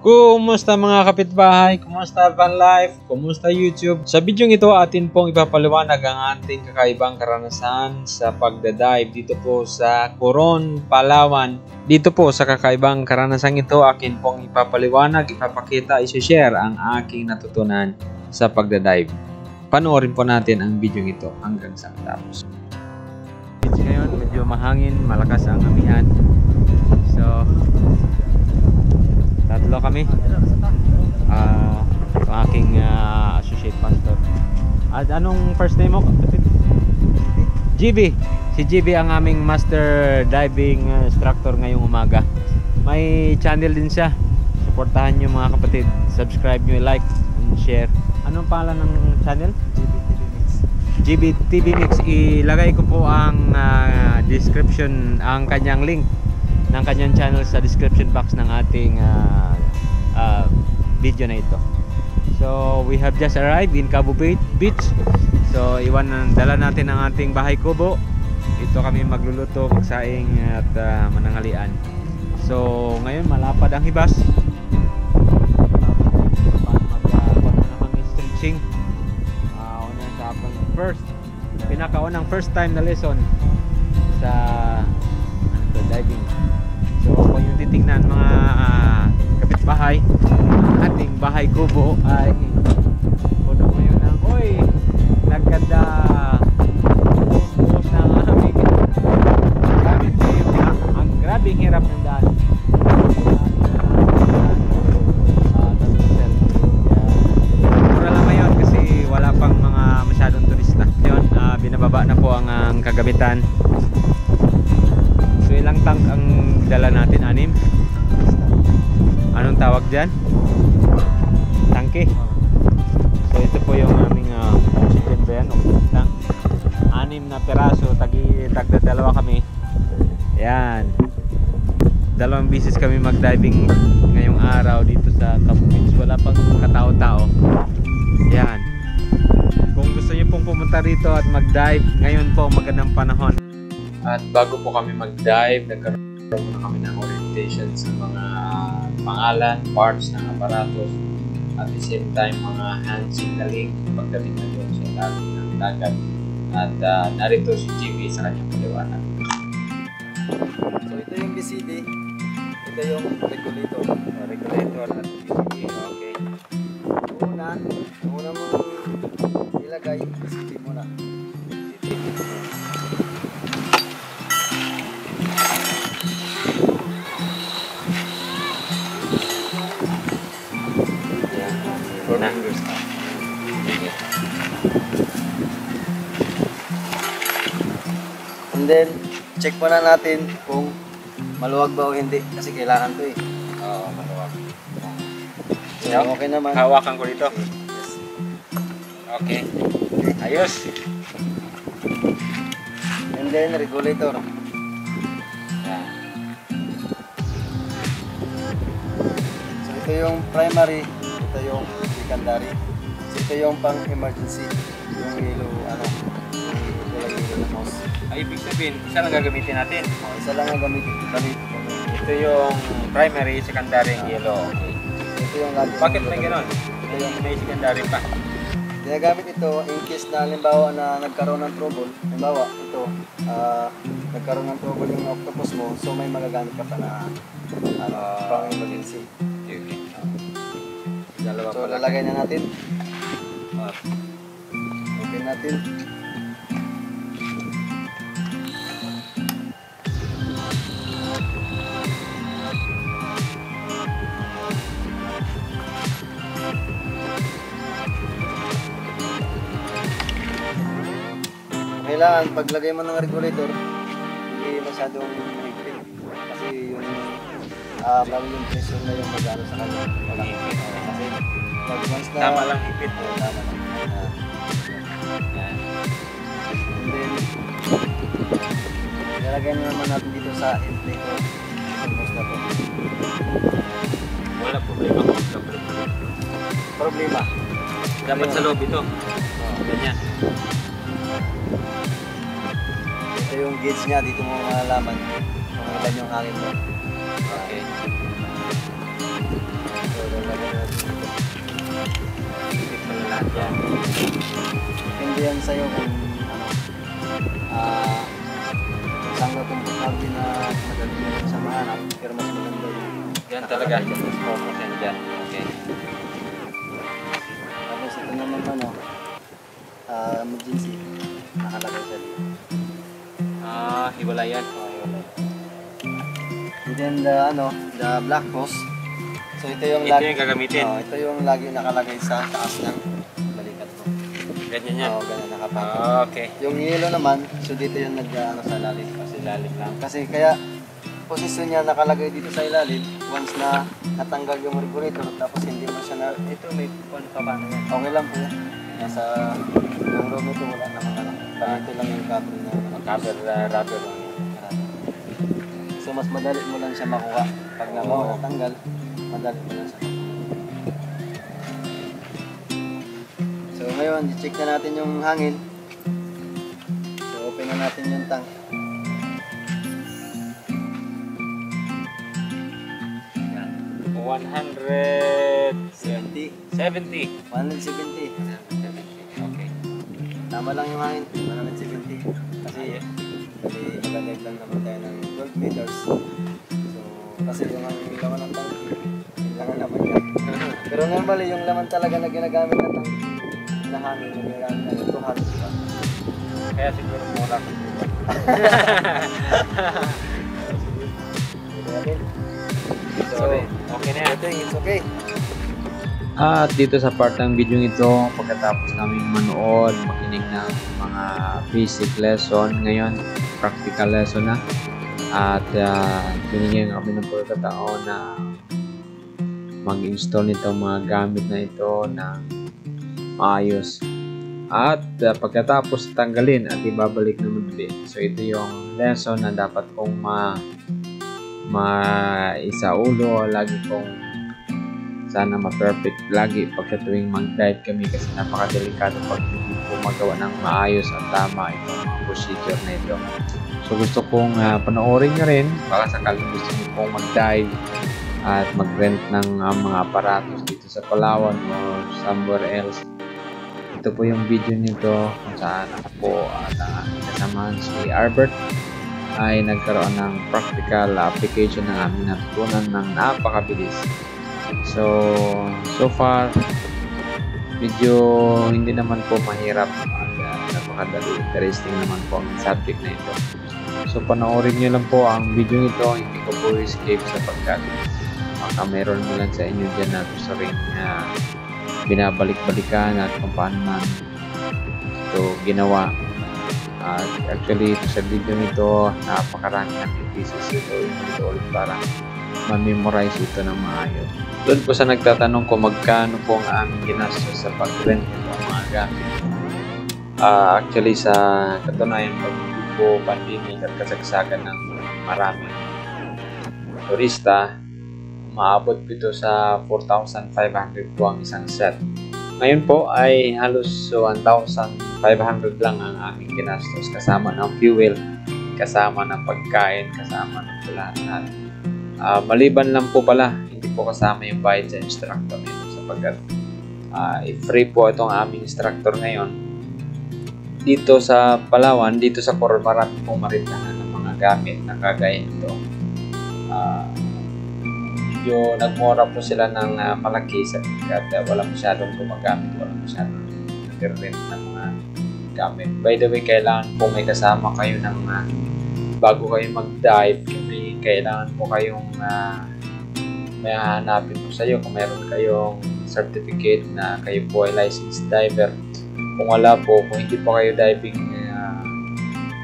Kumusta mga kapitbahay? Kumusta van life? Kumusta YouTube? Sa video ito atin pong ipapaliwanag ang ating kakaibang karanasan sa pagdadive dito po sa Coron, Palawan. Dito po sa kakaibang karanasan ito akin pong ipapaliwanag, ipapakita, isi-share ang aking natutunan sa pagdadive. Panoorin po natin ang video ito hanggang sa matapos. Ngayon medyo mahangin, malakas ang amihan. So, Tatlo kami. Ah, uh, aking uh, associate pastor. At anong first name mo? GB. Si GB ang aming master diving instructor ngayong umaga. May channel din siya. Suportahan niyo mga kapatid. Subscribe niyo, like, and share. Anong pangalan ng channel? GB TV Mix. Ilagay ko po ang uh, description, ang kanyang link ng kanyang channel sa description box ng ating uh, uh, video na ito. So we have just arrived in Cabo Beach. So iwan dala natin ang ating bahay kubo. Ito kami magluluto, magsaing at uh, manangalian. So ngayon malapad ang hibas. Stretching. Uh, una sa akong first pinakaunang first time na lesson sa ano diving titingnan mga uh, kapitbahay, ating bahay kubo ay puno ngayon ng oy, nagkanda ng aming gamit na ang grabing hirap ng daan. Pang mga masyadong turista. Yun, uh, binababa na po ang, ang tawag dyan? Tangke. So ito po yung aming uh, oxygen ba yan? Tank. Anim na peraso. Tagi, tagda dalawa kami. Yan. Dalawang bisis kami mag-diving ngayong araw dito sa Cabo. Wala pang katao-tao. Yan. Kung gusto niyo pong pumunta rito at mag-dive, ngayon po magandang panahon. At bago po kami mag-dive, nagkaroon muna kami ng orientation sa mga pangalan, parts ng aparatos, at the same time mga hand signaling pagdating na doon sa ilalim ng dagat. At uh, narito si GB sa kanyang paliwanag. So ito yung BCD, ito yung regulator. Uh, regulator at BCD, okay. Una, una mo ilagay, BCD Na. And then, check muna natin kung maluwag ba o hindi. Kasi kailangan to eh. Oo, maluwag. So, okay naman. Hawakan ko dito. Yes. Okay. Ayos. And then, regulator. Yan. So, ito yung primary, ito yung secondary. Ito yung pang emergency. Yung yellow, ano, yung yellow na mouse. Ay, ibig sabihin, isa lang gagamitin natin. Oh, isa lang ang gamit. gamit. Ito yung primary, secondary, yellow. Okay. Ito yung lagi. Bakit may ganon? May, may secondary pa. Ginagamit ito in case na halimbawa na nagkaroon ng trouble. Halimbawa, ito, ah, nagkaroon ng trouble yung octopus mo, so may magagamit ka pa na ano, Ah. pang emergency. Okay. Dalawa So, pala. lalagay na natin. Ah, Open natin. Kailangan paglagay mo ng regulator, hindi masyadong higpit. Kasi yung ah uh, yung pressure na yung magano sa kanya. Wala. Kasi pag once na... Tama lang ipit. Oo, tama lang. Yan. And then, ilalagay na naman natin dito sa inflator. Almost na to. Wala problema kung problema. Problema. Dapat sa loob ito. Oh, Ganyan. ito yung gauge niya, dito mo malalaman kung ilan yung hangin mo package. So, Hindi yan sa'yo kung ah, uh, saan ka komportable na magaling yung samahan at pero mas maganda yung yan talaga. Focus yan. Okay. Tapos ito naman ano, uh, emergency. Nakalagay siya dito. Ah, hiwala yan. Then the ano, the black hose. So ito yung Ito lagi, yung gagamitin. Oh, ito yung lagi nakalagay sa taas ng balikat mo. Ganyan yan. Oo, ganun nakapatong. Ah, okay. Yung yellow naman, so dito yung nag ano sa lalim. Kasi lalim lang. Kasi kaya posisyon niya nakalagay dito sa ilalim once na natanggal yung regulator tapos hindi mo siya na Ito may kung pa paano yan. okay lang po yan. Nasa yung loob nito wala namang ano. Parang ito lang yung cable na. Cover, uh, rubber lang. So mas madali mo lang siya makuha. Pag na mo Oo. natanggal, madali mo lang siya makuha. So ngayon, check na natin yung hangin. So open na natin yung tank. Yan. 170. 70. 70. 170. Okay. Tama lang yung hangin. 170. Kasi kasi magagad lang naman tayo ng 12 meters. So kasi yung ang laman ng tank, yun lang ang laman yan. Pero normally yung laman talaga na ginagamit ng tank na hangin, na ginagamit na 200 pa. Kaya siguro mura ko. Sorry. Okay na yan. I think it's okay. At dito sa part ng video ito, pagkatapos namin manood, makinig ng mga basic lesson, ngayon practical lesson na. At uh, binigyan kami ng pagkakataon na mag-install nito mga gamit na ito ng maayos. At uh, pagkatapos tanggalin at ibabalik naman ulit. So ito yung lesson na dapat kong ma maisaulo lagi kong sana ma-perfect lagi pag sa tuwing mag-dive kami kasi napakadelikado pag hindi po magawa ng maayos at tama itong mga procedure na ito. So gusto kong uh, panoorin nyo rin baka sakaling gusto nyo pong mag-dive at mag-rent ng uh, mga aparatos dito sa Palawan or somewhere else. Ito po yung video nito kung saan ako po at ang aking kasamahan si Albert ay nagkaroon ng practical application ng aming natutunan ng napakabilis. So, so far, medyo hindi naman po mahirap at uh, napakadali. Interesting naman po ang subject na ito. So, panoorin nyo lang po ang video nito. Hindi ko po escape sapagkat baka meron mo lang sa inyo dyan na gusto rin uh, binabalik-balikan at kung paano man ito ginawa. At actually, ito sa video nito, napakarami ng pieces ito. Ito ulit parang ma-memorize ito ng maayos. Doon po sa nagtatanong ko magkano po ang aming ginastos sa pag-rent ang mga gamit. Ah, actually, sa katunayan, pag hindi po pandemic at kasagsagan ng maraming turista, maabot ito sa 4,500 po ang isang set. Ngayon po ay halos 1,500 lang ang aming ginastos kasama ng fuel, kasama ng pagkain, kasama ng lahat-lahat. Ah, maliban lang po pala, hindi po kasama yung bayad sa instructor nito sapagkat ah, free po itong aming instructor ngayon. Dito sa Palawan, dito sa Coron, marami pong marintahan ng mga gamit na kagaya nito. Ah, medyo nagmura po sila ng ah, malaki sapagkat uh, wala masyadong gumagamit, wala masyadong nag-rent ng mga gamit. By the way, kailangan po may kasama kayo ng ah, bago kayo mag-dive, kailangan po kayong uh, may hahanapin po sa iyo kung meron kayong certificate na kayo po ay licensed diver. Kung wala po, kung hindi po kayo diving, uh,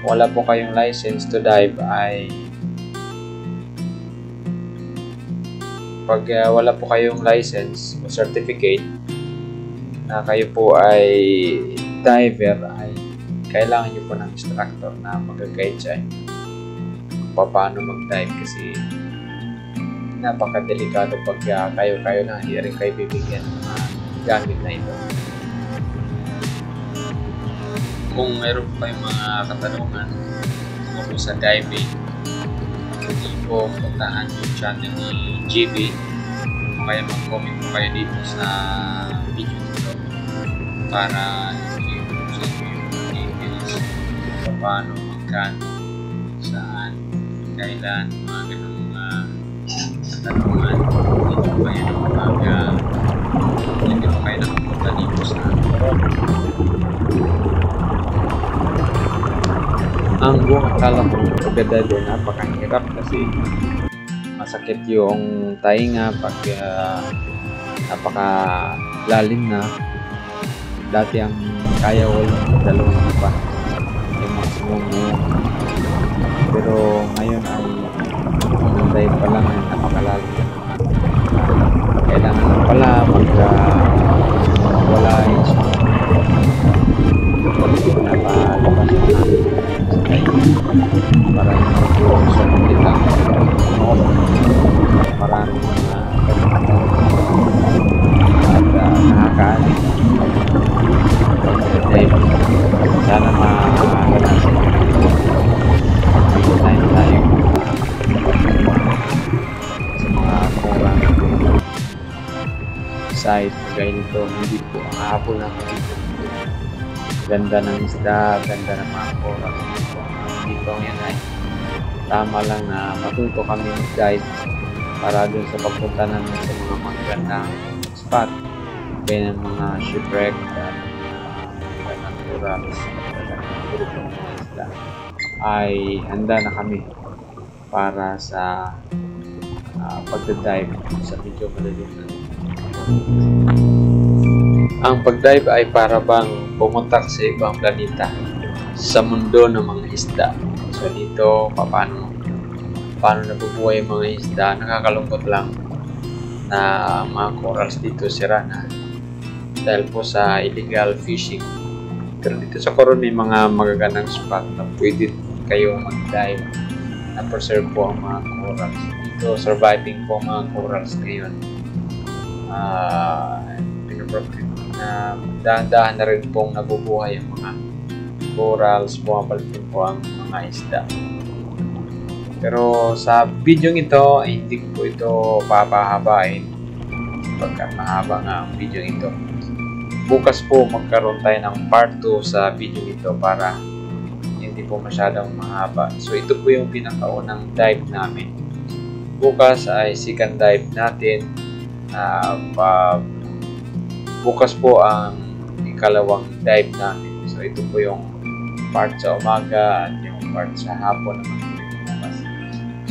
kung wala po kayong license to dive ay pag uh, wala po kayong license o certificate na kayo po ay diver ay kailangan nyo po ng instructor na mag-guide sa inyo paano mag-dive kasi napakadelikado pag uh, kayo-kayo na hindi rin kayo bibigyan ng mga gamit na ito. Kung mayroon po kayong mga katanungan tungkol sa diving, hindi po puntahan yung channel ni GB o kaya mag-comment po kayo dito sa video nito para ko sa inyo yung paano, magkano, kailan, mga ganun mga katanungan. Dito ba yun ang mga hindi mo kayo nakapunta dito sa. Ang buong akala ko pagkada doon napakahirap kasi masakit yung tainga pag uh, napakalalim na dati ang kaya ko lang dalawang pa yung maximum ngayon pero ngayon ay dive pa lang ay napakalalim na kailangan lang pala mag uh, wala yung napalabas na. Para yung po ang hapon lang dito ganda ng isda ganda ng mga kurang dito dito yan ay tama lang na matuto kami mag-guide para dun sa pagpunta namin sa mga magandang spot. Kaya ng mga shipwreck at mga mga isla ay handa na kami para sa uh, pagdadive sa medyo malilimutan. Ang pagdive ay para bang pumunta sa ibang planeta sa mundo ng mga isda. So dito, paano paano nabubuhay ang mga isda, nakakalungkot lang na mga corals dito sira na dahil po sa illegal fishing. Pero dito sa Coron may mga magagandang spot na pwede kayong mag-dive na preserve po ang mga corals. Dito surviving po ang mga corals ngayon. Ah, uh, na dahan-dahan na rin pong nabubuhay ang mga corals, bumabalik po ang mga isda. Pero sa video ito, ay hindi ko ito papahabain pagka mahaba nga ang video ito. Bukas po magkaroon tayo ng part 2 sa video ito para hindi po masyadong mahaba. So ito po yung pinakaunang dive namin. Bukas ay second dive natin. Uh, pa, bukas po ang ikalawang dive namin. So ito po yung part sa umaga at yung part sa hapon naman bukas.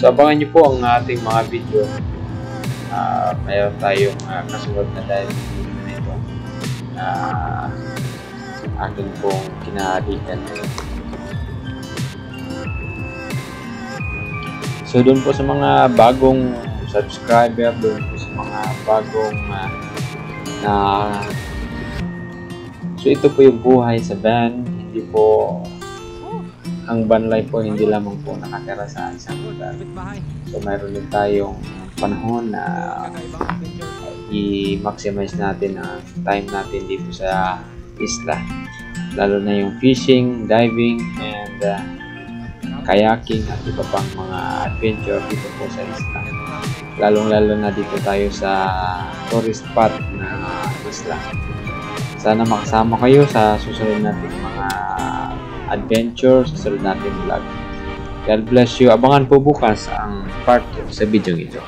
So abangan nyo po ang ating mga video. Uh, mayroon tayong uh, kasunod na dive video na ito uh, akin pong kinahalikan. So doon po sa mga bagong subscriber, doon po sa mga bagong uh, na So ito po yung buhay sa van, hindi po ang life po hindi lamang po nakatira sa isang lugar. So mayroon din tayong panahon na i-maximize natin ang time natin dito sa isla. Lalo na yung fishing, diving, and uh, kayaking at iba pang mga adventure dito po sa isla. Lalong lalo na dito tayo sa tourist spot na isla. Sana makasama kayo sa susunod natin mga adventure, susunod natin vlog. God bless you. Abangan po bukas ang part 2 sa video ito.